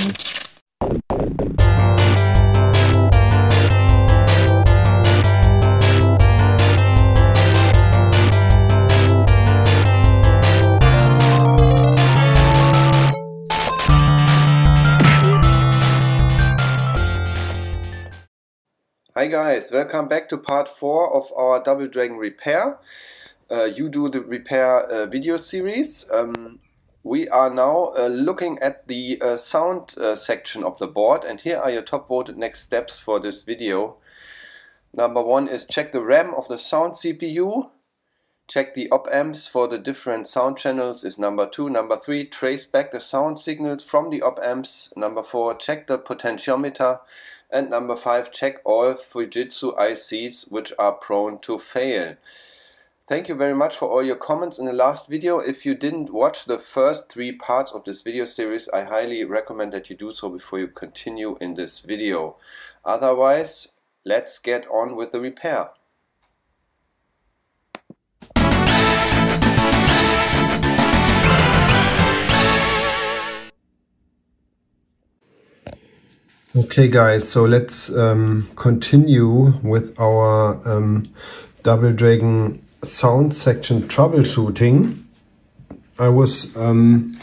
Hi guys, welcome back to part 4 of our Double Dragon repair. Uh, you do the repair uh, video series. Um, we are now uh, looking at the uh, sound uh, section of the board and here are your top voted next steps for this video. Number one is check the RAM of the sound CPU. Check the op amps for the different sound channels is number two. Number three, trace back the sound signals from the op amps. Number four, check the potentiometer. And number five, check all Fujitsu ICs which are prone to fail. Thank you very much for all your comments in the last video. If you didn't watch the first three parts of this video series, I highly recommend that you do so before you continue in this video. Otherwise, let's get on with the repair. Okay guys, so let's um, continue with our um, Double Dragon sound section troubleshooting. I was, um,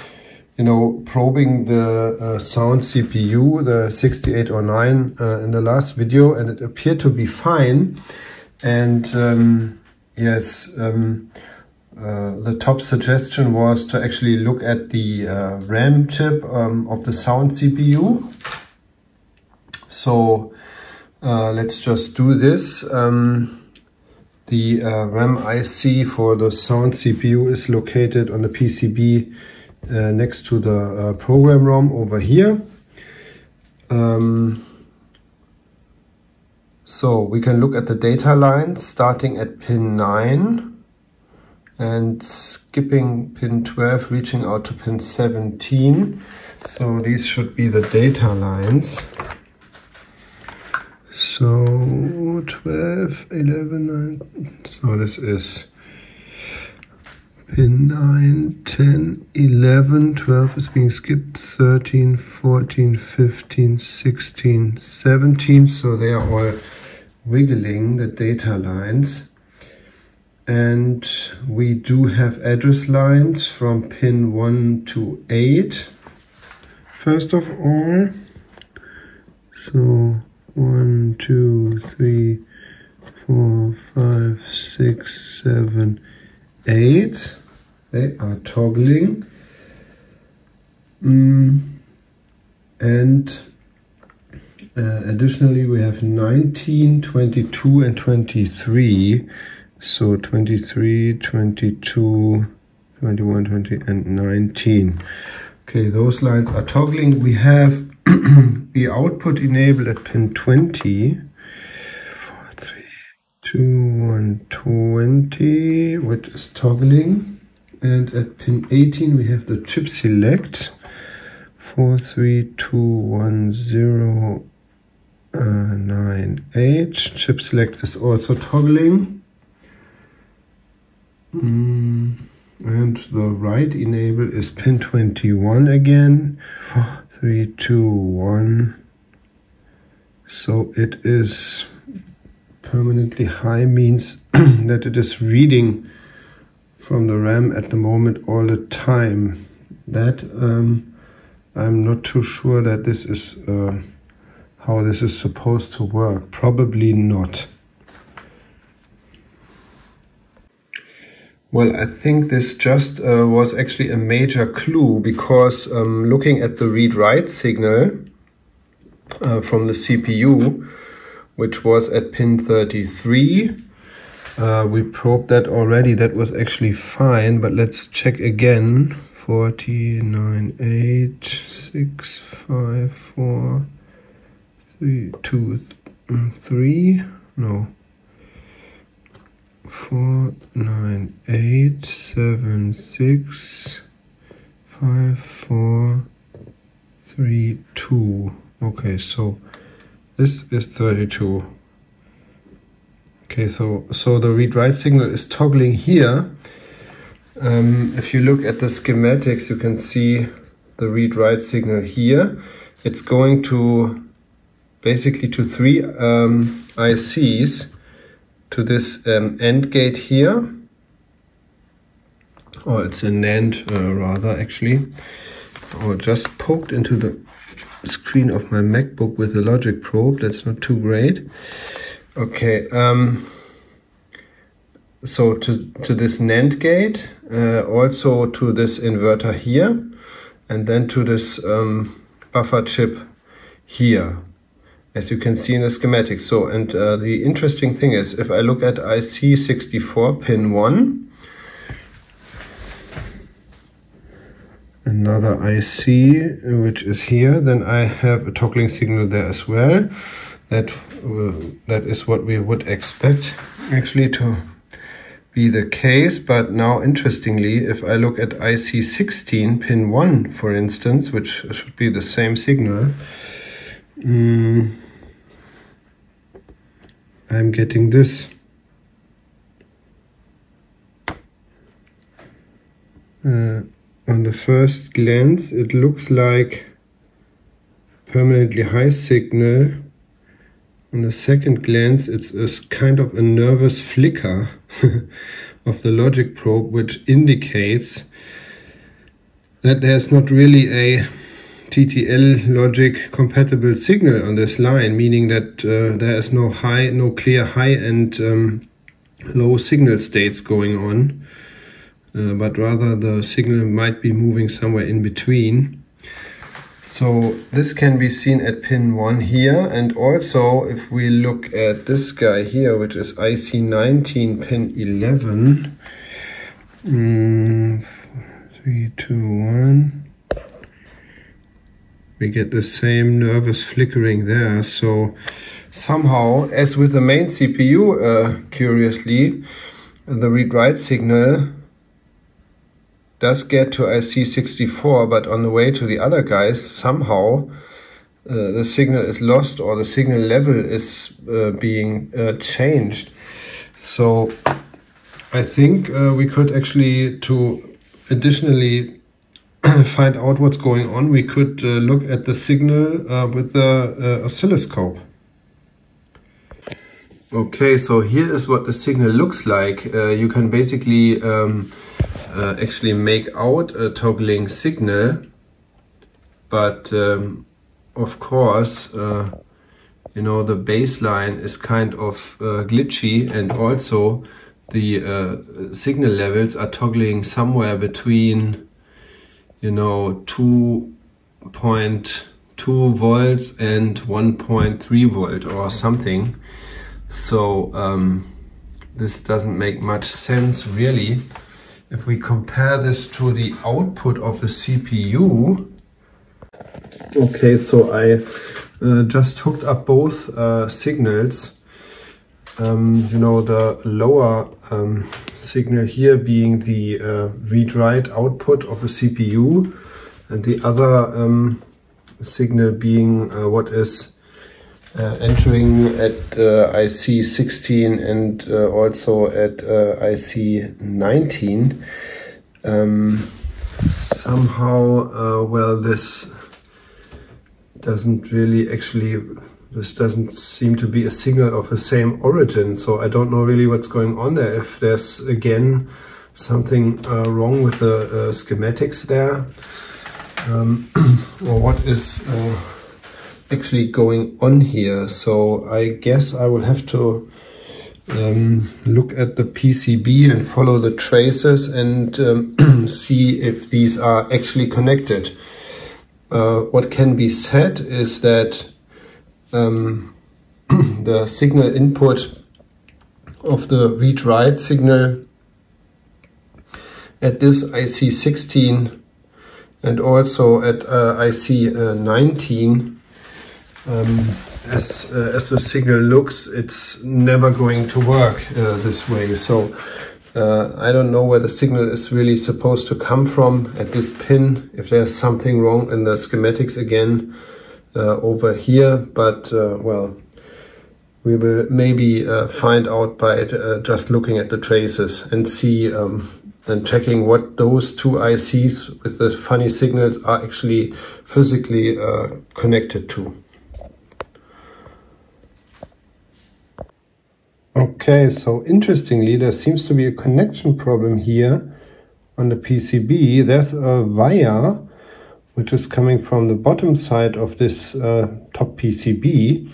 you know, probing the uh, sound CPU, the 6809 uh, in the last video and it appeared to be fine. And um, yes, um, uh, the top suggestion was to actually look at the uh, RAM chip um, of the sound CPU so uh, let's just do this. Um, the uh, RAM IC for the sound CPU is located on the PCB uh, next to the uh, program ROM over here. Um, so we can look at the data lines starting at pin 9 and skipping pin 12 reaching out to pin 17. So these should be the data lines. So 12, 11, 9, so this is pin 9, 10, 11, 12 is being skipped, 13, 14, 15, 16, 17, so they are all wiggling the data lines. And we do have address lines from pin 1 to 8, first of all. So one, two, three, four, five, six, seven, eight. They are toggling. Mm. And uh, additionally, we have 19, 22, and 23. So 23, 22, 21, 20, and 19. Okay, those lines are toggling. We have the output enable at pin 20. 4, 3, 2, 1, 20, which is toggling. And at pin 18 we have the chip select. 4, 3, 2, 1, 0, uh, 9, 8. Chip select is also toggling. Mm, and the write enable is pin 21 again. Four, three, two, one. So it is permanently high means that it is reading from the RAM at the moment all the time. That um, I'm not too sure that this is uh, how this is supposed to work. Probably not. Well, I think this just uh, was actually a major clue because um, looking at the read-write signal uh, from the CPU, which was at pin 33, uh, we probed that already. That was actually fine, but let's check again. 49, 8, 6, 5, 4, 3, 2, th 3, no, four nine eight seven six five four three two. Okay so this is 32 okay so so the read write signal is toggling here. Um, if you look at the schematics you can see the read-write signal here, it's going to basically to three um, ICs to this um, AND gate here. Or it's a NAND uh, rather actually. Or just poked into the screen of my MacBook with a logic probe. That's not too great. Okay um, so to, to this NAND gate uh, also to this inverter here and then to this um, buffer chip here as you can see in the schematic. So, and uh, the interesting thing is, if I look at IC64 pin 1, another IC which is here, then I have a toggling signal there as well. That, uh, that is what we would expect actually to be the case, but now interestingly, if I look at IC16 pin 1, for instance, which should be the same signal, um, I'm getting this. Uh, on the first glance, it looks like permanently high signal. On the second glance, it's a kind of a nervous flicker of the logic probe, which indicates that there's not really a TTL logic compatible signal on this line, meaning that uh, there is no high, no clear high and um, low signal states going on, uh, but rather the signal might be moving somewhere in between. So this can be seen at pin 1 here. And also if we look at this guy here which is IC19 pin 11 mm, 3, 2, 1 we get the same nervous flickering there. So somehow, as with the main CPU, uh, curiously, the read-write signal does get to IC64, but on the way to the other guys, somehow uh, the signal is lost or the signal level is uh, being uh, changed. So I think uh, we could actually, to additionally find out what's going on, we could uh, look at the signal uh, with the uh, oscilloscope. Okay, so here is what the signal looks like. Uh, you can basically um, uh, actually make out a toggling signal, but um, of course, you know, the baseline is kind of glitchy and also the signal levels are toggling somewhere between you know 2.2 volts and 1.3 volt or something. So um, this doesn't make much sense really. If we compare this to the output of the CPU okay so I uh, just hooked up both uh, signals um, you know the lower um, signal here being the uh, read-write output of the CPU and the other um, signal being uh, what is uh, entering at uh, IC 16 and uh, also at uh, IC 19 um, somehow well this doesn't really actually this doesn't seem to be a signal of the same origin. So I don't know really what's going on there. If there's again something uh, wrong with the uh, schematics there, um, or what is uh, actually going on here. So I guess I will have to um, look at the PCB and follow the traces and um, see if these are actually connected. Uh, what can be said is that um, the signal input of the read-write signal at this IC16 and also at uh, IC19 um, as, uh, as the signal looks it's never going to work uh, this way. So uh, I don't know where the signal is really supposed to come from at this pin. If there's something wrong in the schematics again uh, over here, but uh, well, we will maybe uh, find out by just looking at the traces and see um, and checking what those two ICs with the funny signals are actually physically uh, connected to. Okay, so interestingly, there seems to be a connection problem here on the PCB. There's a wire which is coming from the bottom side of this uh, top PCB.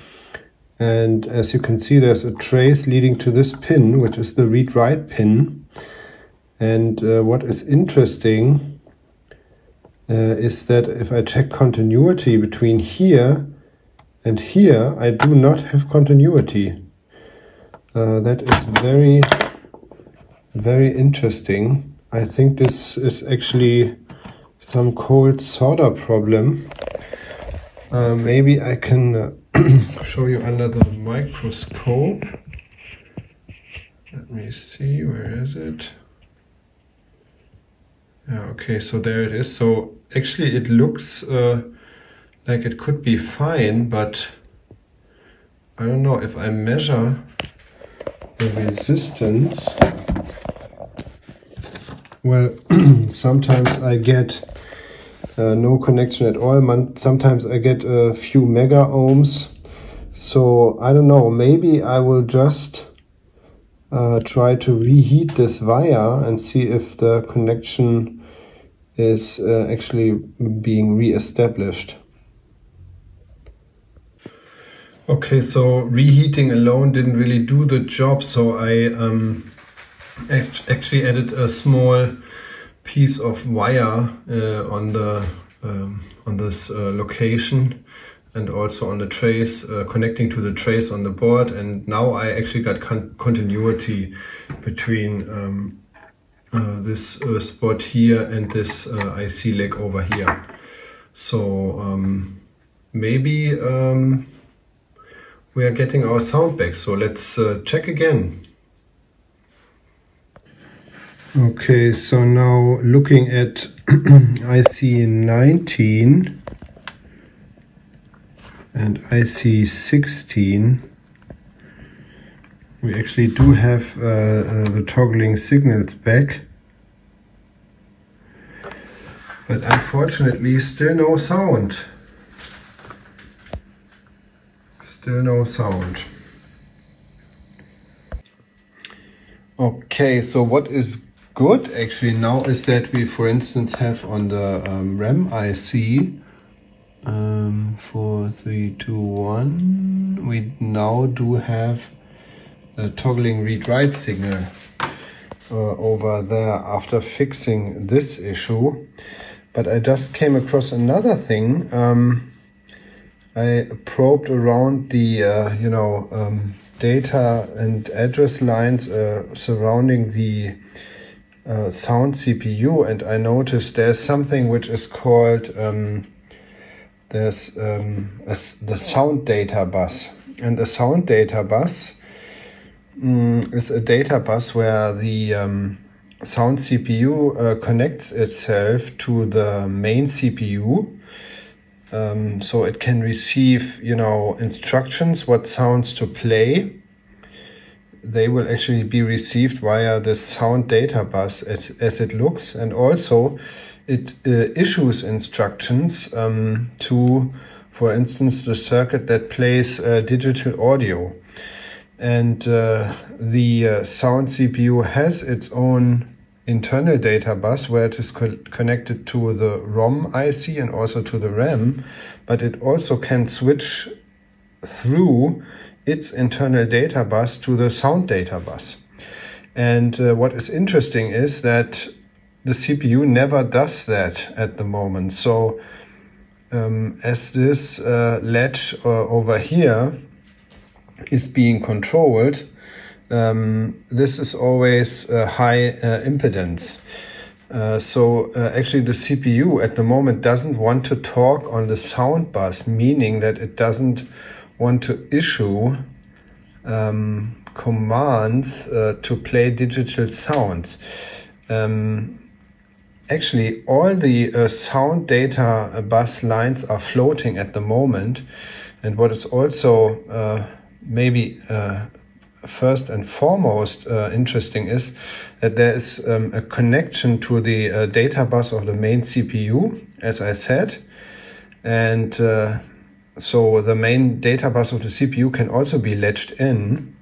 And as you can see, there's a trace leading to this pin, which is the read-write pin. And uh, what is interesting uh, is that if I check continuity between here and here, I do not have continuity. Uh, that is very, very interesting. I think this is actually some cold solder problem. Uh, maybe I can uh, show you under the microscope. Let me see, where is it? Yeah, okay, so there it is. So actually it looks uh, like it could be fine, but I don't know if I measure the resistance well sometimes I get uh, no connection at all. Sometimes I get a few mega ohms. So I don't know maybe I will just uh, try to reheat this wire and see if the connection is uh, actually being re-established. Okay, so reheating alone didn't really do the job, so I um, actually added a small piece of wire uh, on the um, on this uh, location and also on the trace uh, connecting to the trace on the board and now I actually got con continuity between um, uh, this uh, spot here and this uh, IC leg over here so um, maybe um, we are getting our sound back. So let's check again. Okay, so now looking at IC 19 and IC 16, we actually do have uh, uh, the toggling signals back. But unfortunately still no sound. Still no sound. Okay, so what is good actually now is that we, for instance, have on the um, RAM IC um, 4321, we now do have a toggling read-write signal uh, over there after fixing this issue. But I just came across another thing. Um, I probed around the, uh, you know, um, data and address lines uh, surrounding the uh, sound CPU and I noticed there's something which is called, um, there's um, a, the sound data bus. And the sound data bus um, is a data bus where the um, sound CPU uh, connects itself to the main CPU um, so it can receive, you know, instructions, what sounds to play. They will actually be received via the sound data bus as, as it looks. And also it uh, issues instructions um, to, for instance, the circuit that plays uh, digital audio. And uh, the uh, sound CPU has its own internal data bus where it is co connected to the ROM IC and also to the RAM, but it also can switch through its internal data bus to the sound data bus. And uh, what is interesting is that the CPU never does that at the moment. So um, as this uh, latch uh, over here is being controlled, um, this is always a high uh, impedance. Uh, so uh, actually the CPU at the moment doesn't want to talk on the sound bus, meaning that it doesn't want to issue um, commands uh, to play digital sounds. Um, actually, all the uh, sound data bus lines are floating at the moment. And what is also uh, maybe first and foremost uh, interesting is that there is um, a connection to the uh, data bus of the main CPU, as I said. And uh, so the main data bus of the CPU can also be latched in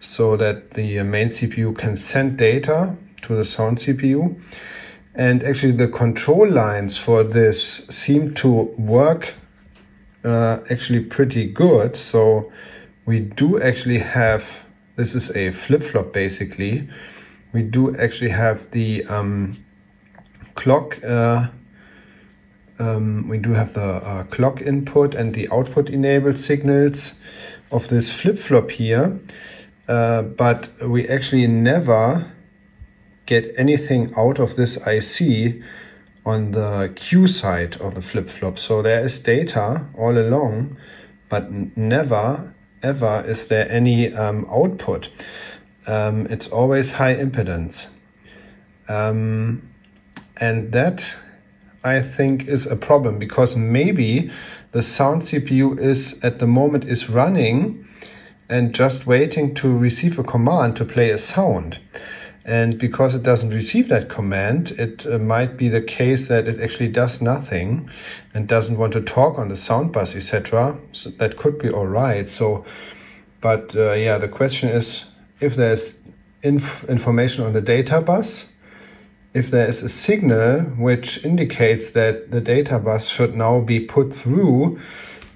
so that the main CPU can send data to the sound CPU. And actually the control lines for this seem to work uh, actually pretty good. So we do actually have, this is a flip-flop basically. We do actually have the um, clock, uh, um, we do have the uh, clock input and the output enabled signals of this flip-flop here. Uh, but we actually never get anything out of this IC on the Q side of the flip-flop. So there is data all along, but never ever is there any um, output. Um, it's always high impedance. Um, and that I think is a problem because maybe the sound CPU is at the moment is running and just waiting to receive a command to play a sound. And because it doesn't receive that command, it uh, might be the case that it actually does nothing and doesn't want to talk on the sound bus, etc. So that could be all right. So, but uh, yeah, the question is if there's inf information on the data bus, if there is a signal which indicates that the data bus should now be put through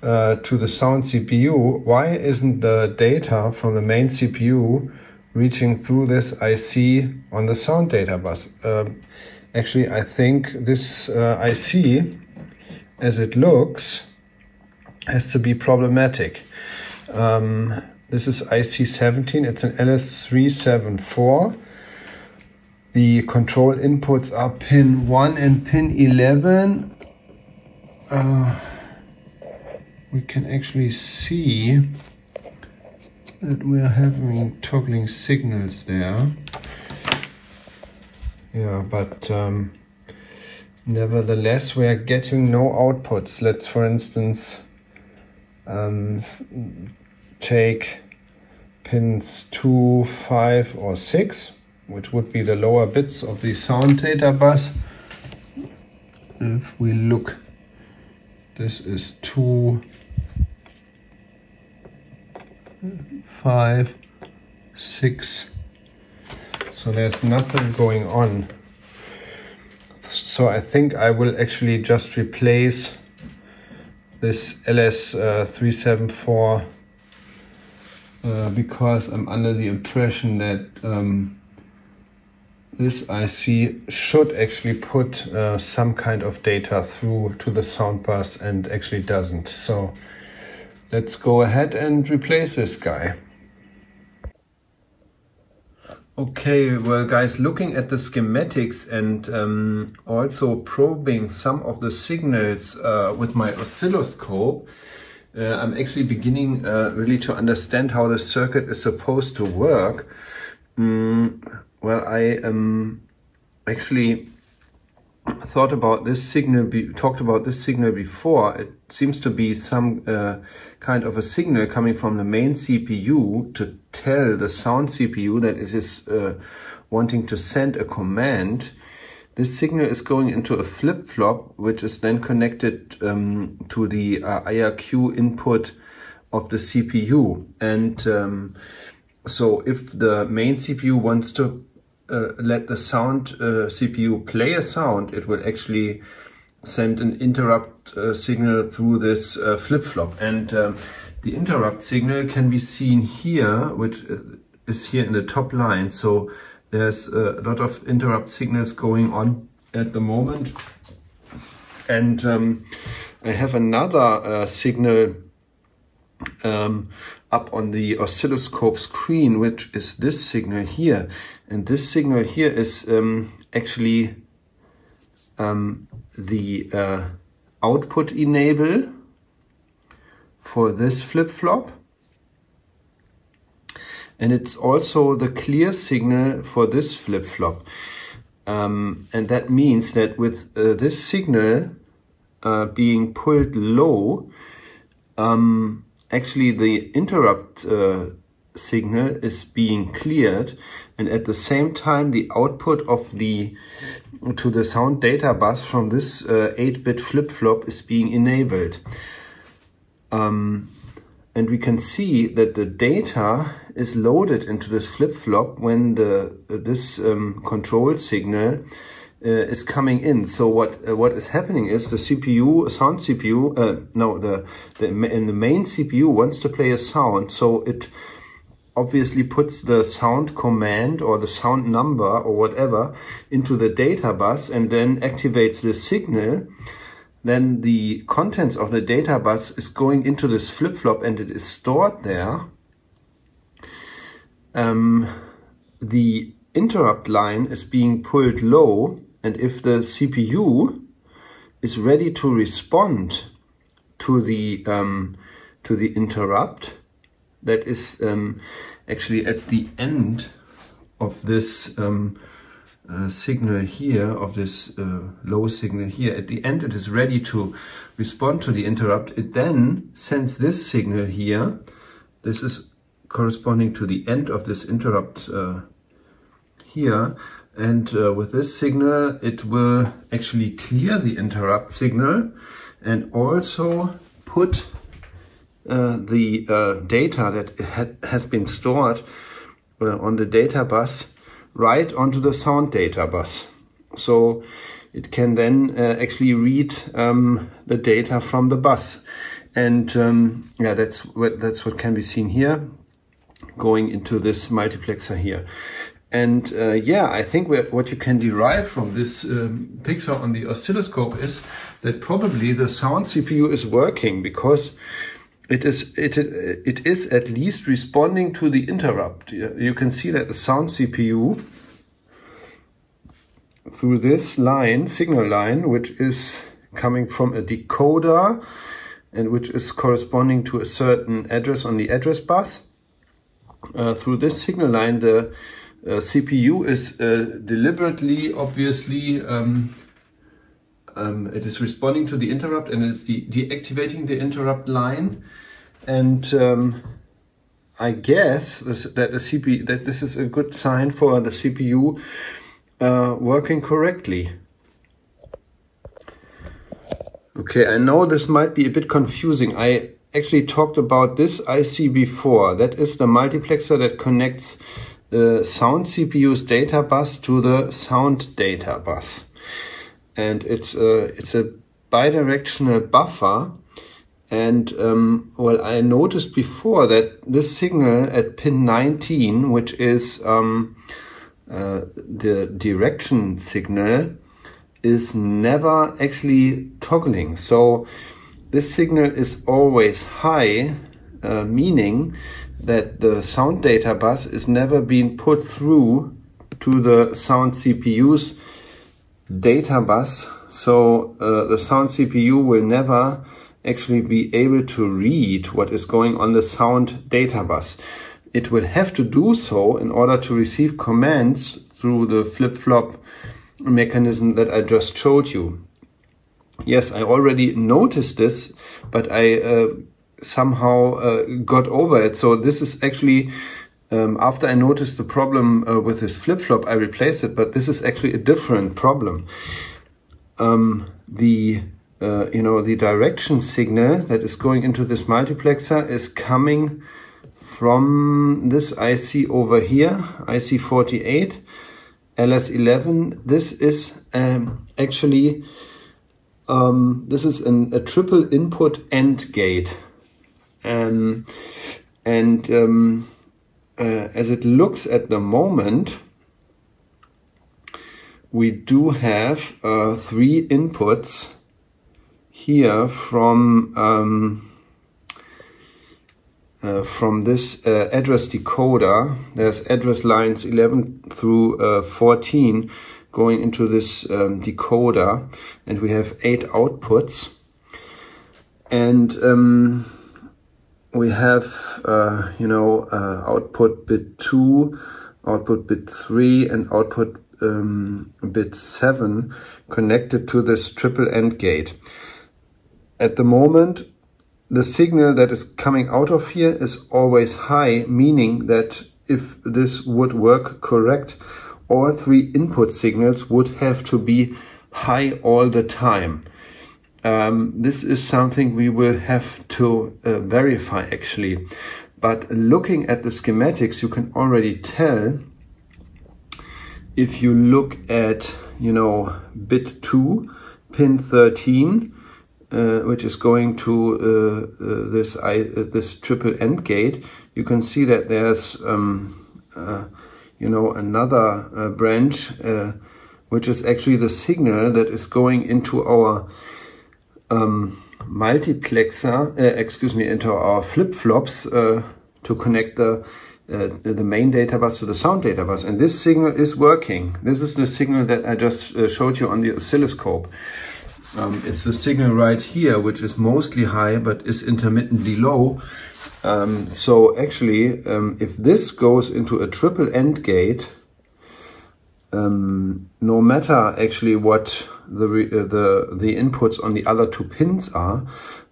uh, to the sound CPU, why isn't the data from the main CPU reaching through this IC on the sound data bus. Um, actually, I think this uh, IC, as it looks, has to be problematic. Um, this is IC17, it's an LS374. The control inputs are pin 1 and pin 11. Uh, we can actually see that we're having toggling signals there. Yeah, but um, nevertheless we're getting no outputs. Let's for instance um, take pins 2, 5 or 6 which would be the lower bits of the sound data bus. If we look, this is 2, five, six. So there's nothing going on. So I think I will actually just replace this LS374 uh, uh, because I'm under the impression that um, this IC should actually put uh, some kind of data through to the sound bus and actually doesn't. So Let's go ahead and replace this guy. Okay, well guys, looking at the schematics and um, also probing some of the signals uh, with my oscilloscope, uh, I'm actually beginning uh, really to understand how the circuit is supposed to work. Mm, well, I um, actually thought about this signal, talked about this signal before. It seems to be some uh, kind of a signal coming from the main CPU to tell the sound CPU that it is uh, wanting to send a command. This signal is going into a flip-flop, which is then connected um, to the uh, IRQ input of the CPU. And um, so if the main CPU wants to uh, let the sound uh, CPU play a sound, it will actually send an interrupt uh, signal through this uh, flip-flop. And um, the interrupt signal can be seen here, which uh, is here in the top line. So there's a lot of interrupt signals going on at the moment. And um, I have another uh, signal um, up on the oscilloscope screen, which is this signal here. And this signal here is um, actually um, the uh, output enable for this flip-flop. And it's also the clear signal for this flip-flop. Um, and that means that with uh, this signal uh, being pulled low, um, actually the interrupt uh, signal is being cleared and at the same time the output of the to the sound data bus from this 8-bit uh, flip-flop is being enabled. Um, and we can see that the data is loaded into this flip-flop when the this um, control signal is coming in. So what uh, what is happening is the CPU, sound CPU, uh, no, the, the in the main CPU wants to play a sound, so it obviously puts the sound command or the sound number or whatever into the data bus and then activates the signal then the contents of the data bus is going into this flip-flop and it is stored there. Um, the interrupt line is being pulled low and if the CPU is ready to respond to the um, to the interrupt that is um, actually at the end of this um, uh, signal here, of this uh, low signal here, at the end it is ready to respond to the interrupt. It then sends this signal here. This is corresponding to the end of this interrupt uh, here. And uh, with this signal, it will actually clear the interrupt signal and also put uh, the uh, data that ha has been stored on the data bus right onto the sound data bus. So it can then uh, actually read um, the data from the bus. And um, yeah, that's what, that's what can be seen here, going into this multiplexer here. And uh, yeah, I think what you can derive from this um, picture on the oscilloscope is that probably the sound CPU is working because it is it it is at least responding to the interrupt. You can see that the sound CPU through this line, signal line, which is coming from a decoder and which is corresponding to a certain address on the address bus. Uh, through this signal line, the CPU is uh, deliberately, obviously, um, um, it is responding to the interrupt and it's de deactivating the interrupt line. And um, I guess this, that the CPU that this is a good sign for the CPU uh, working correctly. Okay, I know this might be a bit confusing. I actually talked about this IC before. That is the multiplexer that connects the sound CPU's data bus to the sound data bus. And it's a it's a bidirectional buffer. And um, well I noticed before that this signal at pin 19 which is um, uh, the direction signal is never actually toggling. So this signal is always high uh, meaning that the sound data bus is never being put through to the sound CPU's data bus. So uh, the sound CPU will never actually be able to read what is going on the sound data bus. It will have to do so in order to receive commands through the flip-flop mechanism that I just showed you. Yes, I already noticed this, but I uh, somehow uh, got over it. So this is actually um, after I noticed the problem uh, with this flip-flop, I replaced it, but this is actually a different problem. Um, the uh, you know the direction signal that is going into this multiplexer is coming from this IC over here, IC48, LS11. This is um, actually um, this is an, a triple input AND gate, um, and um, uh, as it looks at the moment, we do have uh, three inputs here from um, uh, from this uh, address decoder. There's address lines 11 through uh, 14 going into this um, decoder, and we have eight outputs. And um, we have, uh, you know, uh, output bit 2, output bit 3, and output um, bit 7 connected to this triple AND gate. At the moment, the signal that is coming out of here is always high, meaning that if this would work correct, all three input signals would have to be high all the time. Um, this is something we will have to uh, verify actually. But looking at the schematics, you can already tell if you look at, you know, bit 2, pin 13, uh, which is going to uh, uh this I, uh, this triple AND gate, you can see that there's, um, uh, you know, another branch, which is actually the signal that is going into our um, multiplexer, excuse me, into our flip-flops to connect the uh, the main data bus to the sound data bus. And this signal is working. This is the signal that I just uh, showed you on the oscilloscope. Um, it's the signal right here, which is mostly high, but is intermittently low. Um, so actually, um, if this goes into a triple AND gate, um, no matter actually what the, uh, the, the inputs on the other two pins are,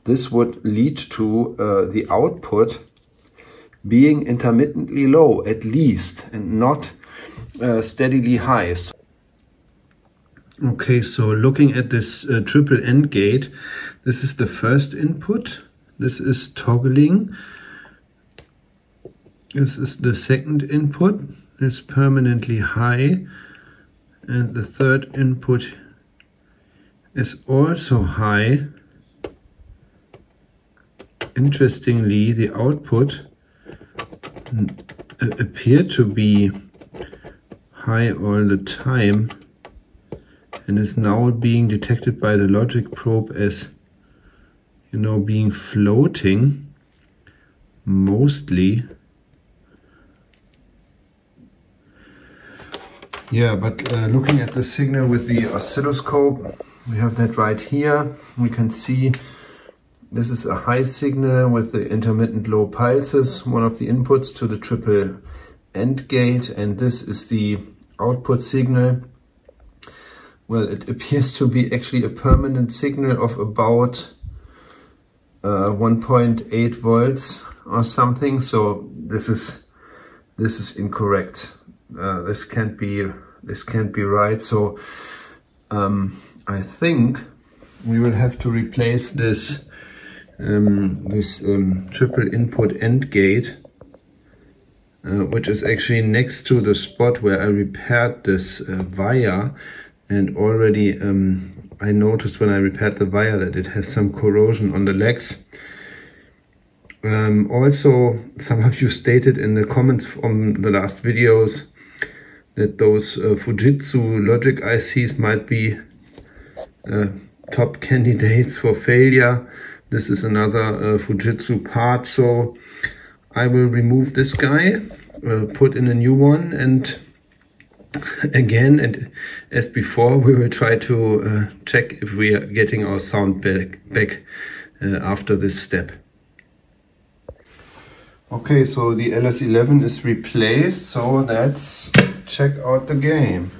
this would lead to uh, the output being intermittently low at least and not uh, steadily high. Okay, so looking at this uh, triple AND gate, this is the first input. This is toggling. This is the second input. It's permanently high. And the third input is also high. Interestingly, the output uh, appear to be high all the time and is now being detected by the logic probe as you know being floating mostly yeah but uh, looking at the signal with the oscilloscope we have that right here we can see this is a high signal with the intermittent low pulses, one of the inputs to the triple AND gate, and this is the output signal. Well, it appears to be actually a permanent signal of about uh, 1.8 volts or something. So this is this is incorrect. Uh, this can't be this can't be right. So um, I think we will have to replace this um, this um, triple input AND gate, uh, which is actually next to the spot where I repaired this uh, wire and already um, I noticed when I repaired the wire that it has some corrosion on the legs. Um, also, some of you stated in the comments from the last videos that those uh, Fujitsu Logic ICs might be uh, top candidates for failure. This is another uh, Fujitsu part. So I will remove this guy, put in a new one and again and as before we will try to uh, check if we are getting our sound back, back uh, after this step. Okay, so the LS11 is replaced, so let's check out the game.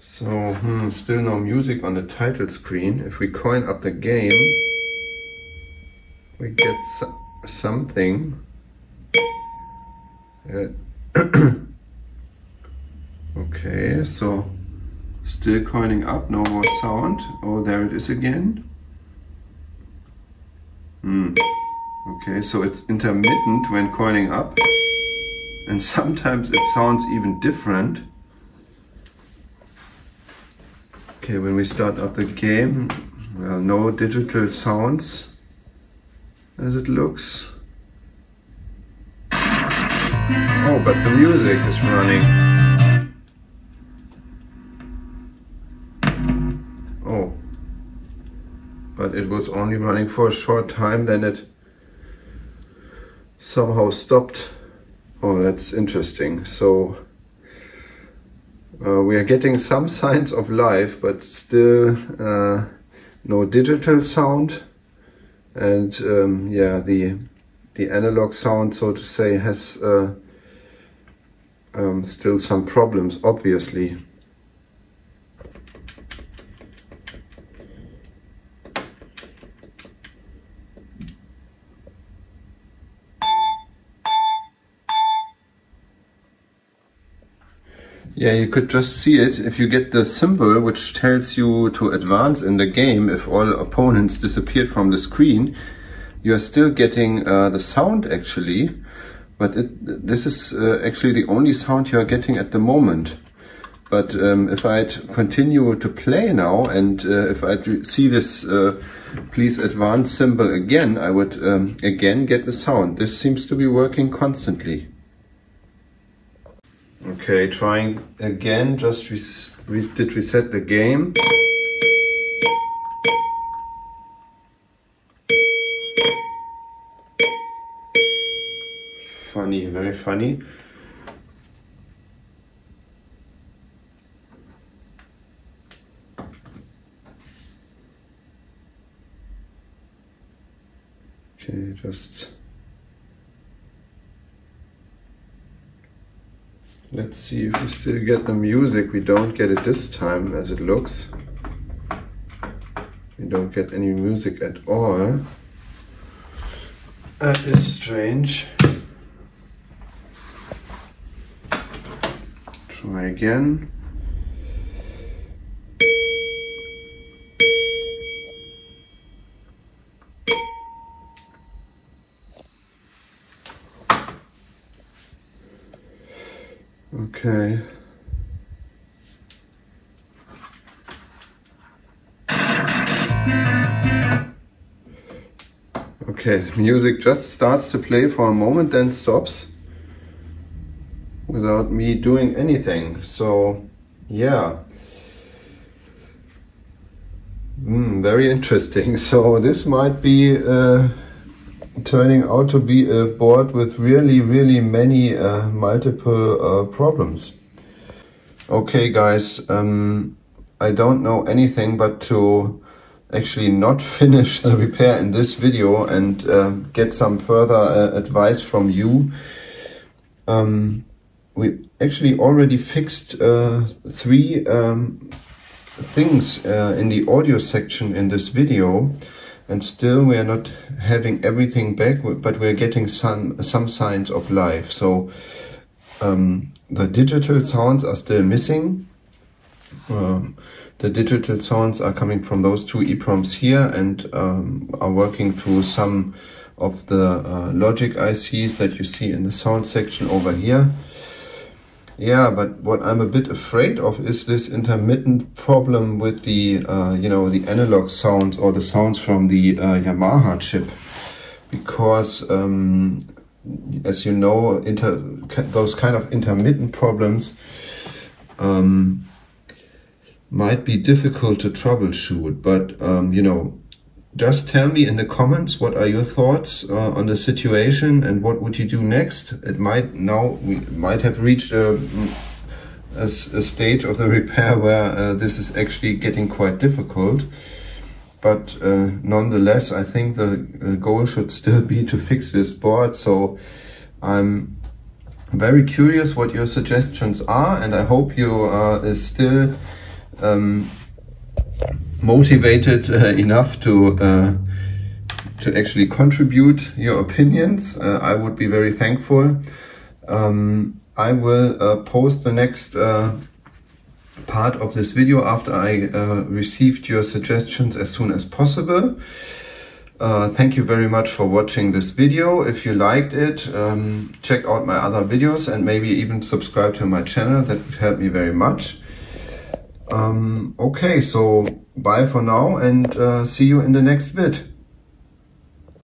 So, hmm, still no music on the title screen. If we coin up the game, we get so something. Uh, okay, so still coining up, no more sound. Oh, there it is again. Hmm. Okay, so it's intermittent when coining up. And sometimes it sounds even different. Okay, when we start up the game, well, no digital sounds as it looks. Oh, but the music is running. But it was only running for a short time, then it somehow stopped. Oh, that's interesting. So uh, we are getting some signs of life, but still uh, no digital sound. And um, yeah, the the analog sound, so to say, has uh, um, still some problems, obviously. Yeah, you could just see it. If you get the symbol which tells you to advance in the game, if all opponents disappeared from the screen, you are still getting uh, the sound actually. But it, this is uh, actually the only sound you are getting at the moment. But um, if I continue to play now and uh, if I see this uh, please advance symbol again, I would um, again get the sound. This seems to be working constantly. Okay, trying again, just res re did reset the game. Funny, very funny. Okay, just Let's see if we still get the music. We don't get it this time as it looks. We don't get any music at all. That is strange. Try again. Music just starts to play for a moment, then stops without me doing anything. So, yeah. Mm, very interesting. So this might be uh, turning out to be a board with really, really many uh, multiple uh, problems. Okay, guys, um, I don't know anything but to actually not finish the repair in this video and uh, get some further uh, advice from you. Um, we actually already fixed uh, three um, things uh, in the audio section in this video. And still we are not having everything back but we're getting some some signs of life. So um, the digital sounds are still missing. Um, the digital sounds are coming from those two EPROMs here and um, are working through some of the uh, logic ICs that you see in the sound section over here yeah, but what I'm a bit afraid of is this intermittent problem with the, uh, you know, the analog sounds or the sounds from the uh, Yamaha chip. Because, um, as you know, those kind of intermittent problems um, might be difficult to troubleshoot. But, um, you know, just tell me in the comments what are your thoughts uh, on the situation and what would you do next. It might now we might have reached a, a, a stage of the repair where uh, this is actually getting quite difficult. But uh, nonetheless, I think the uh, goal should still be to fix this board. So I'm very curious what your suggestions are, and I hope you are uh, still um, motivated uh, enough to uh, to actually contribute your opinions, uh, I would be very thankful. Um, I will uh, post the next uh, part of this video after I uh, received your suggestions as soon as possible. thank you very much for watching this video. If you liked it, um, check out my other videos and maybe even subscribe to my channel. That would help me very much. Um, okay, so bye for now and uh, see you in the next vid.